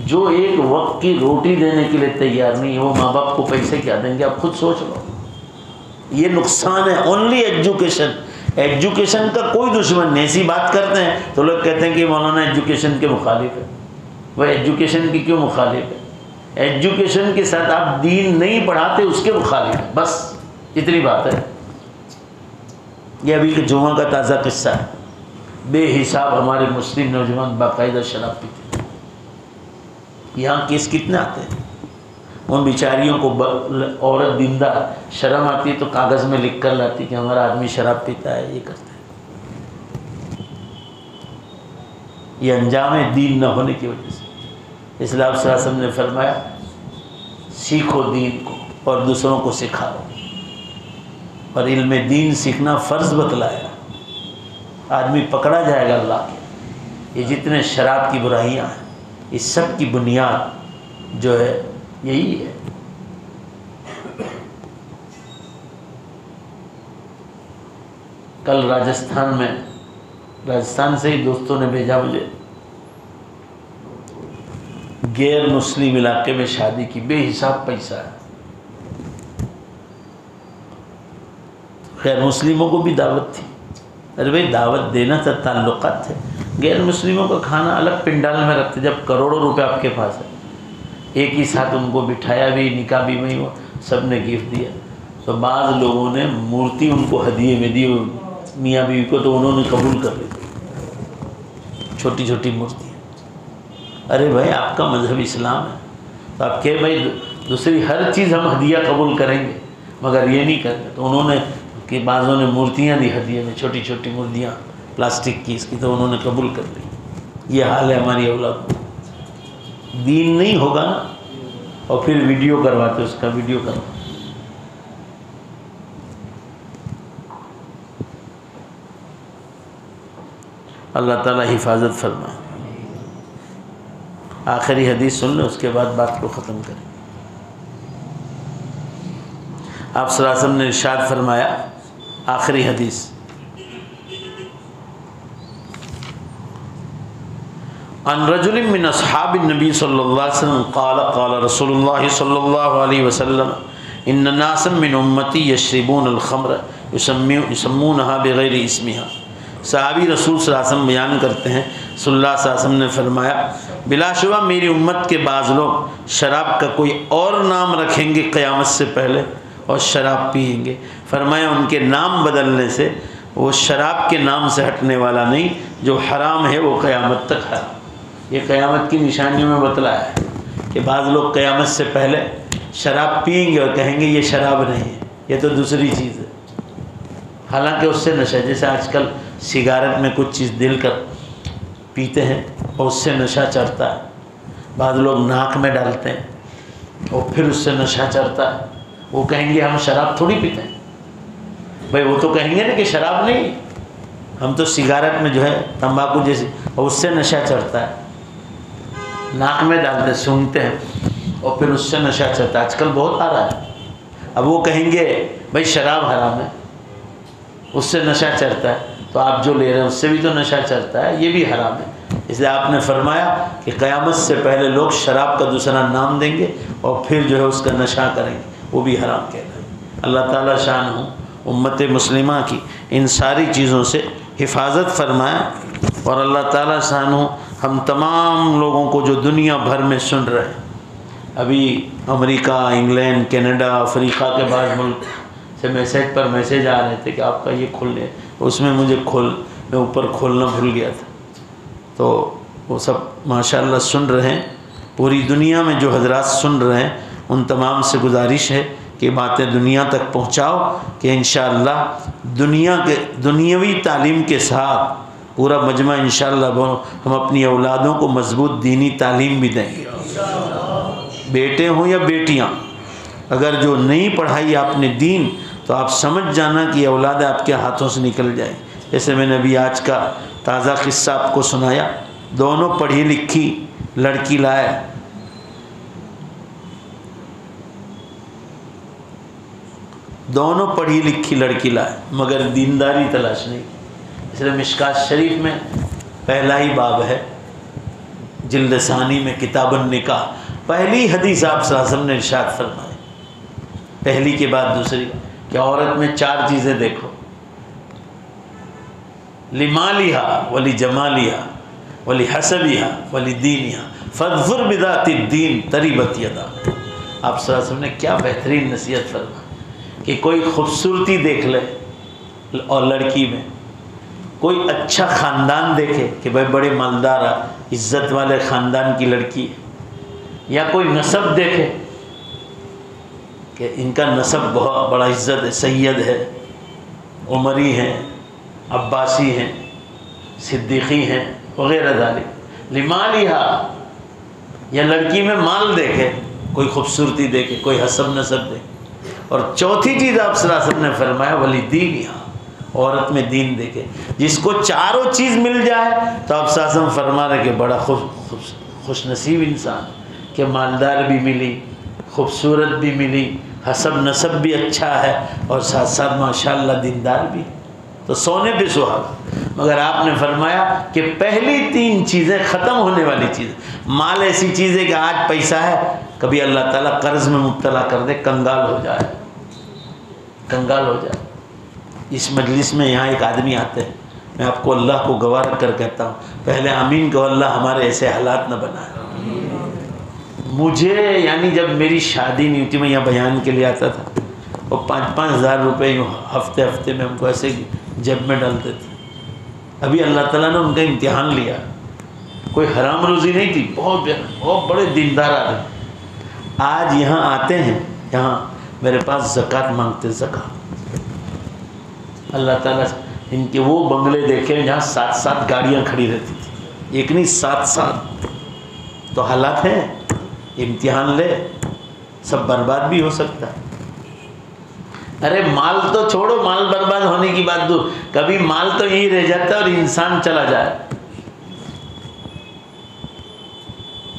जो एक वक्त की रोटी देने के लिए तैयार नहीं है, वो माँ बाप को पैसे क्या देंगे? आप खुद सोच लो। ये नुकसान है। ओनली एजुकेशन एजुकेशन का कोई दुश्मन नहीं। ऐसी बात करते हैं तो लोग कहते हैं कि मौलाना एजुकेशन के मुखालिफ है। वह एजुकेशन की क्यों मुखालिफ है? एजुकेशन के साथ आप दीन नहीं पढ़ाते, उसके मुखालिफ है। बस, इतनी बात है। ये अभी के जुमा का ताज़ा किस्सा है। बेहिसाब हमारे मुस्लिम नौजवान बाकायदा शराब पीते यहाँ केस कितने आते हैं? उन बेचारियों को औरत दिंदा शर्म आती है तो कागज़ में लिख कर लाती कि हमारा आदमी शराब पीता है, ये करता है। ये अंजाम है दीन न होने की वजह से। इसलिए आप ने फरमाया, सीखो दीन को और दूसरों को सिखाओ। और इल्म दीन सीखना फ़र्ज़ बतलाया। आदमी पकड़ा जाएगा अल्लाह के। ये जितने शराब की बुराइयाँ हैं इस सब की बुनियाद जो है, यही है। कल राजस्थान में, राजस्थान से ही दोस्तों ने भेजा मुझे। गैर मुस्लिम इलाके में शादी की, बेहिसाब पैसा है। गैर मुस्लिमों को भी दावत थी। अरे भाई, दावत देना था ताल्लुकात थे गैर मुस्लिमों का खाना अलग पिंडाल में रखते, जब करोड़ों रुपए आपके पास है। एक ही साथ उनको बिठाया भी निका भी वही हुआ सबने गिफ्ट दिया। तो बाद लोगों ने मूर्ति उनको हदिये में दी, मियाँ बीवी को तो उन्होंने कबूल कर ली। छोटी छोटी मूर्ति अरे भाई, आपका मज़हब इस्लाम है। तो आप कहे, भाई दूसरी हर चीज़ हम हदिया कबूल करेंगे, मगर ये नहीं करते तो उन्होंने कि बाज़ों ने मूर्तियाँ दी हदिया में छोटी छोटी मूर्तियाँ, प्लास्टिक की, इसकी तो उन्होंने कबूल कर ली। ये हाल है हमारी औलाद दीन नहीं होगा ना, और फिर वीडियो करवाते, उसका वीडियो करवा। अल्लाह ताला हिफाजत फरमाए। आखिरी हदीस सुन लें, उसके बाद बात को ख़त्म करें। आप सलासम ने इरशाद फरमाया आखिरी हदीस। अन रजुल असहाब नबी सल्लल्लाहु क़ाल क़ाल रसूलुल्लाह सल्लल्लाहु अलैहि इन नासम उम्मती यशरबून अल बग़ैर इसमिहा। सहाबी रसूल वसल्लम बयान करते हैं, सल्लल्लाहु ने फरमाया बिलाशुबा मेरी उम्मत के बाज़ लोग शराब का कोई और नाम रखेंगे क़यामत से पहले और शराब पियेंगे। फरमाया, उनके नाम बदलने से, वो शराब के नाम से हटने वाला नहीं, जो हराम है, वो क़यामत तक हराम। ये क़यामत की निशानियों में बतलाया है कि बाज़ लोग क़यामत से पहले शराब पियेंगे और कहेंगे, ये शराब नहीं है, ये तो दूसरी चीज़ है। हालाँकि उससे नशा जैसे आजकल सिगारेट में कुछ चीज़ दिल कर पीते हैं, और उससे नशा चढ़ता है। बाद लोग नाक में डालते हैं, और फिर उससे नशा चढ़ता है। वो कहेंगे, हम शराब थोड़ी पीते हैं। भाई, वो तो कहेंगे ना कि शराब नहीं। हम तो सिगारेट में जो है, तंबाकू जैसी, और उससे नशा चढ़ता है। नाक में डालते, सूंघते हैं, और फिर उससे नशा चढ़ता है। आजकल बहुत आ रहा है। अब वो कहेंगे, भाई, शराब हराम है। उससे नशा चढ़ता है। तो आप जो ले रहे हैं, उससे भी तो नशा चढ़ता है। ये भी हराम है। इसलिए आपने फरमाया कि क़यामत से पहले लोग शराब का दूसरा नाम देंगे और फिर जो है उसका नशा करेंगे। वो भी हराम कहलाए अल्लाह ताला शान हो। उम्मत मुस्लिमा की। इन सारी चीज़ों से हिफाजत फरमाए और अल्लाह ताला सानू हम तमाम लोगों को जो दुनिया भर में सुन रहे हैं। अभी अमेरिका, इंग्लैंड, कनाडा, अफ्रीका के बाद मुल्क से मैसेज पर मैसेज आ रहे थे कि आपका ये खुल ले उसमें मुझे खोल, मैं ऊपर खोलना भूल गया था। तो वो सब माशाल्लाह सुन रहे हैं। पूरी दुनिया में जो हजरात सुन रहे हैं, उन तमाम से गुजारिश है कि बातें दुनिया तक पहुँचाओ कि इन दुनिया के, दुनियावी तालीम के साथ पूरा मजमा इन हम अपनी औलादों को मज़बूत दीनी तालीम भी देंगे। बेटे हों या बेटियाँ, अगर जो नहीं पढ़ाई आपने दीन तो आप समझ जाना कि औलाद आपके हाथों से निकल जाए। जैसे मैंने अभी आज का ताज़ा किस्सा आपको सुनाया। दोनों पढ़ी लिखी, लड़की लाए। दोनों पढ़ी लिखी लड़की लाए, मगर दीनदारी तलाश नहीं इसलिए मिशकात शरीफ में पहला ही बाब है जिल्दसानी में किताबन निकाह। पहली हदीस आप सासम ने इर्शाद फरमाए पहली के बाद दूसरी, कि औरत में चार चीज़ें देखो। लिमालिहा वली जमालिहा वली हसबिहा वली दीनिया फजफुर बिदाती दीन तरीबत यदा। आप सर ने क्या बेहतरीन नसीहत फरमा कि कोई खूबसूरती देख ले और लड़की में। कोई अच्छा ख़ानदान देखे कि भाई बड़े मालदार, इज़्ज़त वाले ख़ानदान की लड़की है। या कोई नसब देखे कि इनका नसब बहुत बड़ा इज़्ज़त है, सैयद है, उमरी हैं, अब्बासी हैं, सिद्दीकी हैं, वगैरह दाली लिमालिहा, या लड़की में माल देखे, कोई खूबसूरती देखे, कोई हसब नसब देखे। और चौथी चीज़ आप सलासम ने फरमाया, वली दीन यहाँ, औरत में दीन देखे। जिसको चारों चीज़ मिल जाए तो आप सासम फरमा रहे कि बड़ा खुश खुश खुश नसीब इंसान, कि मालदार भी मिली, खूबसूरत भी मिली, हसब नसब भी अच्छा है, और साथ साथ माशाल्लाह दीनदार भी तो सोने पे सुहागा। मगर आपने फरमाया कि पहली तीन चीज़ें ख़त्म होने वाली चीज़। माल ऐसी चीज़ है कि आज पैसा है, कभी अल्लाह ताला कर्ज में मुब्तला कर दे, कंगाल हो जाए। कंगाल हो जाए इस मजलिस में यहाँ एक आदमी आते हैं। मैं आपको अल्लाह को गवाह रख कर कहता हूँ, पहले अमीन को अल्लाह हमारे ऐसे हालात न बनाए। मुझे, यानी जब मेरी शादी नहीं थी मैं यहाँ बयान के लिए आता था और पाँच पाँच हज़ार रुपये यूँ हफ़्ते हफ़्ते में हमको ऐसे जेब में डालते थे अभी अल्लाह ताला ने उनका इम्तिहान लिया। कोई हराम रोज़ी नहीं थी, बहुत बहुत बड़े दीनदार आदमी। आज यहाँ आते हैं, यहाँ मेरे पास ज़क़़त मांगते ज़क़़त। अल्लाह ताला इनके वो बंगले देखे जहाँ सात सात गाड़ियाँ खड़ी रहती थी। एक नहीं सात सात तो हालात हैं, इम्तिहान ले, सब बर्बाद भी हो सकता है। अरे माल तो छोड़ो, माल बर्बाद होने की बात दूर। कभी माल तो यही रह जाता है और इंसान चला जाए।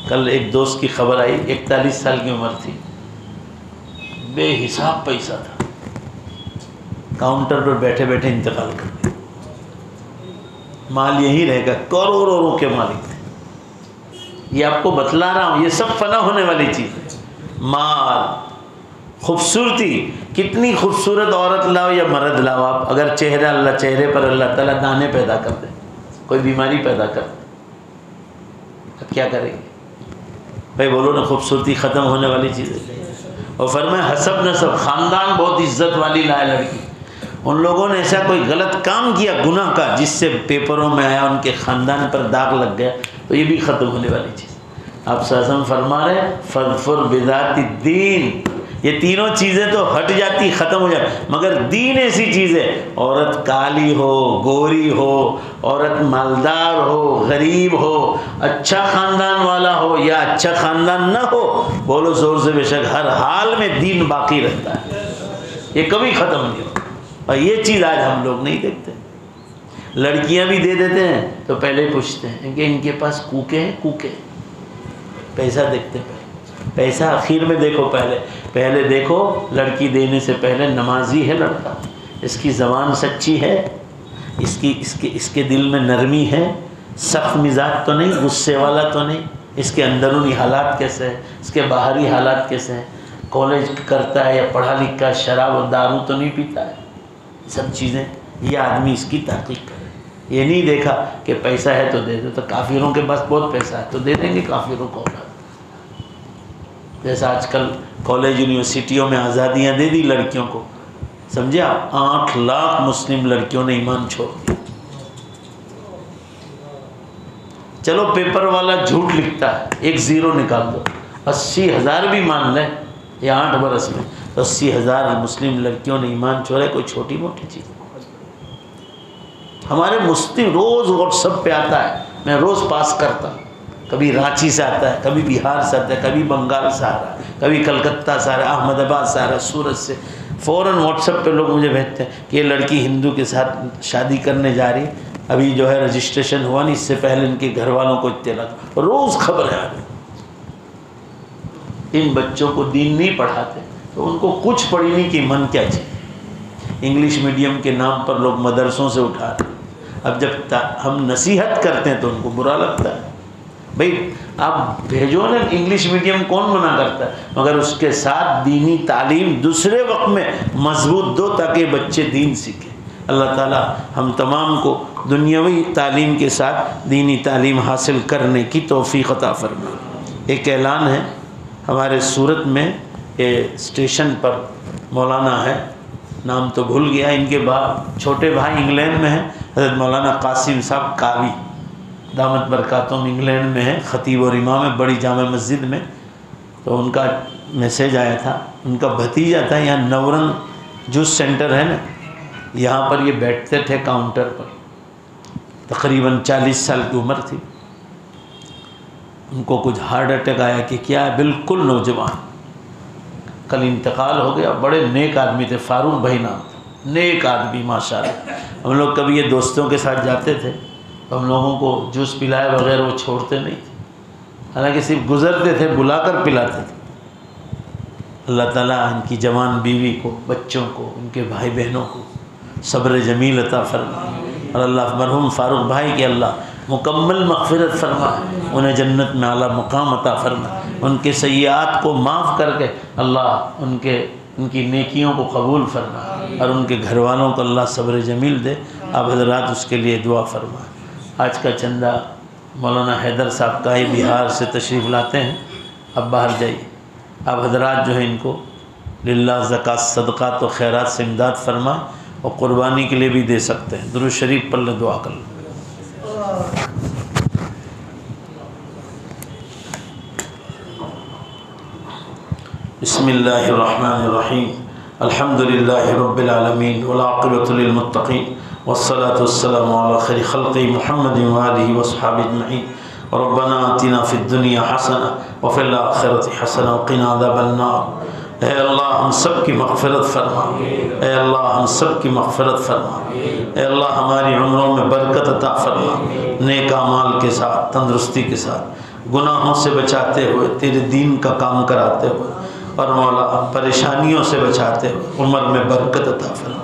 कल एक दोस्त की खबर आई, इकतालीस साल की उम्र थी। बेहिसाब पैसा था। काउंटर पर बैठे बैठे इंतकाल कर माल यही रहेगा करोड़ों के मालिक थे। ये आपको बतला रहा हूँ, ये सब फना होने वाली चीज़ है। माल, खूबसूरती, कितनी खूबसूरत औरत लाओ या मर्द लाओ आप, अगर चेहरा अल्लाह, चेहरे पर अल्लाह ताला दाने पैदा कर दे, कोई बीमारी पैदा कर दे, अब क्या करेंगे? भाई बोलो ना, खूबसूरती ख़त्म होने वाली चीज़ है। और फरमाए हसब नसब, ख़ानदान बहुत इज़्ज़त वाली लाए लड़की। उन लोगों ने ऐसा कोई गलत काम किया, गुनाह का, जिससे पेपरों में आया, उनके ख़ानदान पर दाग लग गया तो ये भी ख़त्म होने वाली चीज़। आप सजम फरमा रहे फरफुर बिदाती दीन। ये तीनों चीज़ें तो हट जाती, ख़त्म हो जाती। मगर दीन ऐसी चीज़ है, औरत काली हो, गोरी हो, औरत मालदार हो, गरीब हो अच्छा ख़ानदान वाला हो या अच्छा ख़ानदान ना हो, बोलो ज़ोर से बेशक हर हाल में दीन बाकी रहता है। ये कभी ख़त्म नहीं होता। और ये चीज़ आज हम लोग नहीं देखते। लड़कियाँ भी दे देते हैं तो पहले पूछते हैं कि इनके पास कूके हैं? कूके। पैसा देखते हैं पैसा आखिर में देखो पहले। पहले देखो, लड़की देने से पहले नमाजी है लड़का। इसकी ज़बान सच्ची है, इसकी, इसके इसके दिल में नरमी है, सख्त मिजाज तो नहीं, गुस्से वाला तो नहीं। इसके अंदरूनी हालात कैसे हैं? इसके बाहरी हालात कैसे हैं? कॉलेज करता है या पढ़ा लिखा शराब और दारू तो नहीं पीता है? सब चीज़ें, ये आदमी इसकी तहकीक करे ये नहीं देखा कि पैसा है तो दे दो तो काफिरों के पास बहुत पैसा है तो दे देंगे काफिरों को। जैसा आजकल कॉलेज यूनिवर्सिटियों में आज़ादियाँ दे दी लड़कियों को। समझे आप? आठ लाख मुस्लिम लड़कियों ने ईमान छोड़ दिया। चलो पेपर वाला झूठ लिखता है, एक ज़ीरो निकाल दो। अस्सी हज़ार भी मान लें, या आठ बरस में। तो अस्सी हज़ार मुस्लिम लड़कियों ने ईमान छोड़ा, कोई छोटी मोटी चीज़। हमारे मुस्लिम रोज़ व्हाट्सअप पे आता है, मैं रोज़ पास करता कभी रांची से आता है, कभी बिहार से आता है, कभी बंगाल से आ रहा है, कभी कलकत्ता से आ रहा है, अहमदाबाद से आ रहा है, सूरत से। फ़ौर व्हाट्सअप पे लोग मुझे भेजते हैं कि ये लड़की हिंदू के साथ शादी करने जा रही अभी जो है रजिस्ट्रेशन हुआ नहीं, इससे पहले इनके घर वालों को इत्तला रोज़ खबर है आ इन बच्चों को दीन नहीं पढ़ाते तो उनको कुछ पढ़ी नहीं कि मन क्या चाहिए इंग्लिश मीडियम के नाम पर लोग मदरसों से उठा रहे अब जब हम नसीहत करते हैं तो उनको बुरा लगता है। भाई, आप भेजो ना इंग्लिश मीडियम कौन मना करता है? मगर उसके साथ दीनी तालीम दूसरे वक्त में मज़बूत दो ताकि बच्चे दीन सीखें। अल्लाह ताला हम तमाम को दुनियावी तालीम के साथ दीनी तालीम हासिल करने की तोफ़ी अता फरमा एक ऐलान है, हमारे सूरत में ये स्टेशन पर मौलाना है, नाम तो भूल गया, इनके बाद छोटे भाई इंग्लैंड में हैं, हज़रत मौलाना कासिम साहब कावी। दामद बरकातुम इंग्लैंड में है, ख़तीब और इमाम है, बड़ी जामा मस्जिद में। तो उनका मैसेज आया था, उनका भतीजा था, यहाँ नवरंग जूस सेंटर है ना, यहाँ पर ये बैठते थे काउंटर पर। तकरीबन चालीस साल की उम्र थी। उनको कुछ हार्ट अटैक आया कि क्या है, बिल्कुल नौजवान। कल इंतकाल हो गया, बड़े नेक आदमी थे, फारूक भाई नाम नेक आदमी माशा हम लोग कभी ये दोस्तों के साथ जाते थे तो हम लोगों को जूस पिलाए बगैर वो छोड़ते नहीं थे। हालाँकि सिर्फ़ गुजरते थे, बुलाकर पिलाते थे। अल्लाह ताला इनकी जवान बीवी को, बच्चों को उनके भाई बहनों को सब्र जमील अता फरमा और अल्लाह मरहूम फ़ारूक भाई के अल्लाह मुकम्मल मगफरत फरमा उन्हें जन्नत में आला मुकाम अता फरमा उनके सयात को माफ़ करके अल्लाह उनके उनकी नेकियों को कबूल फरमा और उनके घर वालों को अल्लाह सब्र जमील दे। आप हजरात उसके लिए दुआ फरमा आज का चंदा मौलाना हैदर साहब का ही बिहार से तशरीफ़ लाते हैं। अब बाहर जाइए। अब हजरात जो है इनको लिल्ला ज़क़़त सदक़ा तो खैरात से इमदाद फरमा और क़ुरबानी के लिए भी दे सकते हैं। दुरुज शरीफ पर दुआ कर लो। बसमीम अल्हम्दुलिल्लाह रब्बिल आलमीन अला खैरि खल्क़ि मुहम्मदिन व आलिहि व अस्हाबिहि अजमईन रब्बना आतिना फ़िद दुनिया हसना व फिल आखिरति हसना व क़िना ए अल्लाह हम सब की मग़फ़िरत फरमा ए अल्लाह हम सब की मग़फ़िरत फरमा ए अल्लाह हमारी उम्रों में बरकत अता फरमा नेक अमाल के साथ तंदुरुस्ती के साथ गुनाहों से बचाते हुए तेरे दीन का काम कराते हुए और मौला परेशानियों से बचाते हुए उम्र में बरकत अता फरमा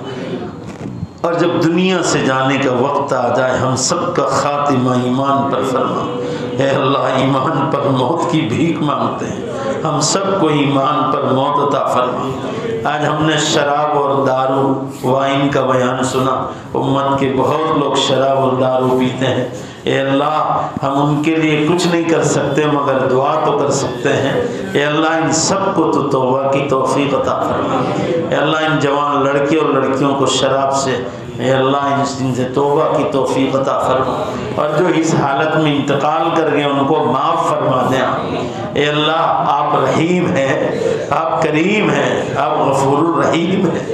और जब दुनिया से जाने का वक्त आ जाए, हम सब का खातिमा ईमान पर फरमा है अल्लाह, ईमान पर मौत की भीख मांगते हैं। हम सबको ईमान पर मौत अता फरमा आज हमने शराब और दारू, वाइन का बयान सुना। उम्मत के बहुत लोग शराब और दारू पीते हैं। अल्लाह, हम उनके लिए कुछ नहीं कर सकते, मगर दुआ तो कर सकते हैं। अल्लाह, इन सबको तो तोबा की तोफ़ी अता फरमा। अल्लाह, इन जवान लड़के और लड़कियों को शराब से अल्लाह इन इनसे तोबा की तोफ़ी अता फरमा। और जो इस हालत में इंतकाल कर गए, उनको माफ़ फरमा दें अल्लाह, आप रहीम हैं, आप करीम हैं, आप गफूर रहीम हैं।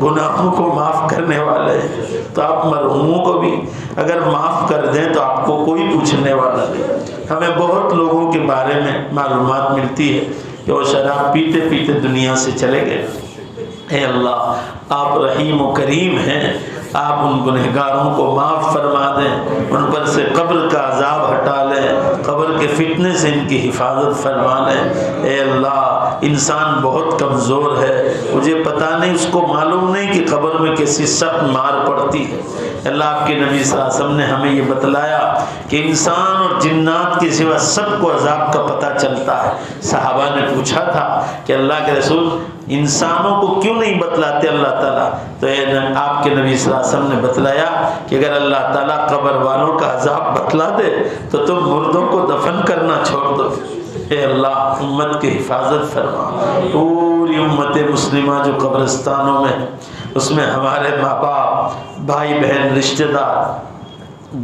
गुनाहों को माफ़ करने वाले हैं तो आप मरहूमों को भी अगर माफ़ कर दें तो आपको कोई पूछने वाला नहीं। हमें बहुत लोगों के बारे में मालूम मिलती है कि वो शराब पीते पीते दुनिया से चले गए। अल्लाह, आप रहीम करीम हैं आप उन गुनहगारों को माफ़ फरमा दें, उन पर से कब्र का अजाब हटा लें। कब्र के फितने से इनकी हिफाजत फरमा लें ए अल्लाह, इंसान बहुत कमज़ोर है। मुझे पता नहीं, उसको मालूम नहीं कि कब्र में कैसी सख्त मार पड़ती है। अल्लाह आपके नबी वसल्लम ने हमें ये बतलाया कि इंसान और जिन्नात के सिवा सबको अजाब का पता चलता है। साहबा ने पूछा था कि अल्लाह के रसूल, इंसानों को क्यों नहीं बतलाते अल्लाह ताला? तो आपके नबी वसल्लम ने बतलाया कि अगर अल्लाह ताला कब्र वालों का अजाब बतला दे तो तुम मुर्दों को दफन करना छोड़ दो। अल्लाह, उम्मत की हिफाजत फरमा। पूरी उम्मत मुस्लिमा जो कब्रस्तानों में, उसमें हमारे माँ बाप भाई बहन रिश्तेदार,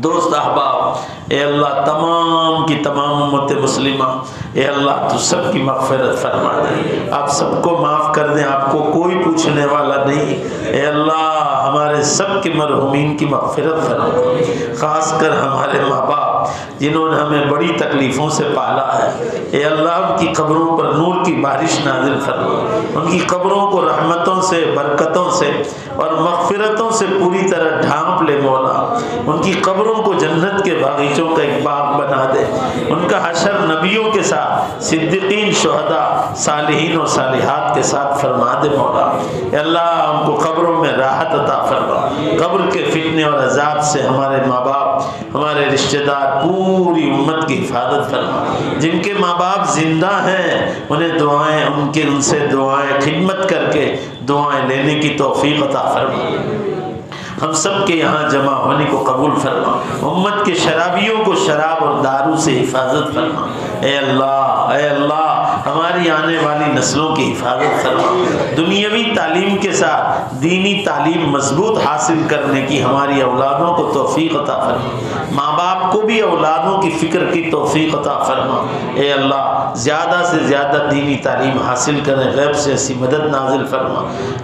दोस्त अहबाब, ए अल्लाह तमाम की तमाम उम्मत मुस्लिमा, ए अल्लाह तू सब की मगफरत फरमा दे। आप सबको माफ़ कर दें, आपको कोई पूछने वाला नहीं। ए अल्लाह, हमारे सब के मरहुमीन की मगफरत फरमा। ख़ास कर हमारे माँ बाप जिन्होंने हमें बड़ी तकलीफ़ों से पाला है। ए अल्लाह, उनकी कब्रों पर नूर की बारिश नाजिल फरमा उनकी कब्रों को रहमतों से, बरकतों से और मगफरतों से पूरी तरह ढांप ले मौला। उनकी कब्रों को जन्नत के बागीचों का एक बाग बना दे। उनका हशर नबियों के साथ, सिद्दीकीन, शहदा, सालिहीन और सालिहात के साथ फरमा दे मौला। अल्लाह उनको कब्रों में राहत अता फरमा। कब्र के फितने और अजाब से हमारे माँ बाप, हमारे रिश्तेदार पूरी उम्मत की हिफाजत फरमा। जिनके माँ बाप ज़िंदा हैं, उन्हें दुआएँ, उनके, उनसे दुआएँ, खिदमत करके दुआएँ लेने की तोफ़ी अता फरमा। हम सब के यहाँ जमा होने को कबूल फरमा। उम्मत के शराबियों को शराब और दारू से हिफाजत फरमा। ए अल्लाह ए अल्लाह, हमारी आने वाली नस्लों की हिफाजत फरमा। दुनियावी तालीम के साथ दीनी तालीम मज़बूत हासिल करने की हमारी औलादों को तोफ़ी अता फरमा। माँ बाप को भी औलादों की फ़िक्र की तोफ़ी अता फरमा। ए अल्लाह, ज़्यादा से ज़्यादा दीनी तालीम हासिल करें, गैब से ऐसी मदद नाजिल फरमा।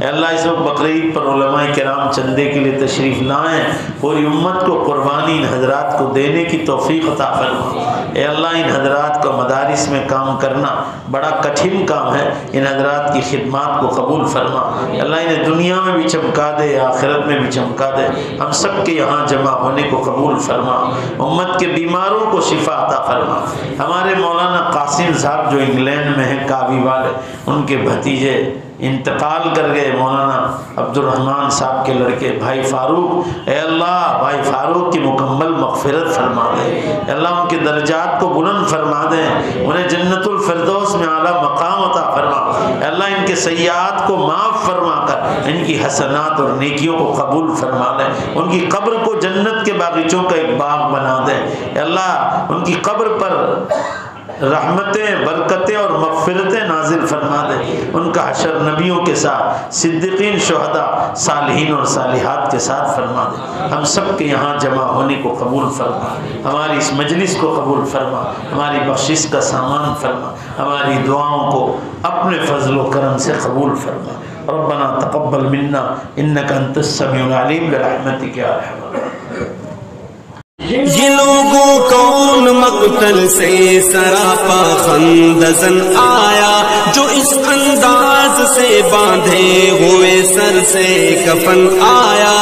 अल्लाह, इस वक्त बकरीद पर कराम चंदे के लिए तशरीफ़ लाएँ, पूरी उम्मत को कुर्बानी इन हजरात को देने की तोफ़ी अता फरमा। अल्लाह, इन हजरात को मदारिस में काम करना बड़ा कठिन काम है। इन हजरात की खिदमत को कबूल फरमा। अल्लाह इन्हें दुनिया में भी चमका दे, आखिरत में भी चमका दे। हम सब के यहाँ जमा होने को कबूल फरमा। उम्मत के बीमारों को शिफा अता फरमा। हमारे कासिम साहब जो इंग्लैंड में हैं काबी वाले, उनके भतीजे इंतकाल कर गए मौलाना अब्दुलरहमान साहब के लड़के। भाई फ़ारूक अल्लाह, भाई फ़ारूक की मुकम्मल मगफरत फरमा दें। अल्लाह उनके दर्जात को बुलंद फरमा दें। उन्हें जन्नतफरदौस में आला मकाम अता फरमा। अल्लाह इनके सयाहत को माफ़ फरमा कर, इनकी हसनात और नेकियों को कबूल फरमा दें। उनकी कब्र को जन्नत के बागीचों का एक बाग बना दें। अल्लाह उनकी कब्र पर रहमतें, बरकतें और मफ़रतें नाजिल फरमा दें। उनका हशर नबियों के साथ, सिद्दीकीन, शहदा, सालहीन और सालिहात के साथ फरमा दें। हम सब के यहाँ जमा होने को कबूल फरमा। हमारी इस मजलिस को कबूल फरमा। हमारी बख्शिश का सामान फरमा। हमारी दुआओं को अपने फजल करम से कबूल फरमा। रब्बना तकब्बल मिन्ना, इन्नका अंतस समीउल अलीम बिरहमतिक। या अरहमर ये लोगों कौन मकतल से सरापा खंदजन आया, जो इस अंदाज से बांधे हुए सर से कफन आया?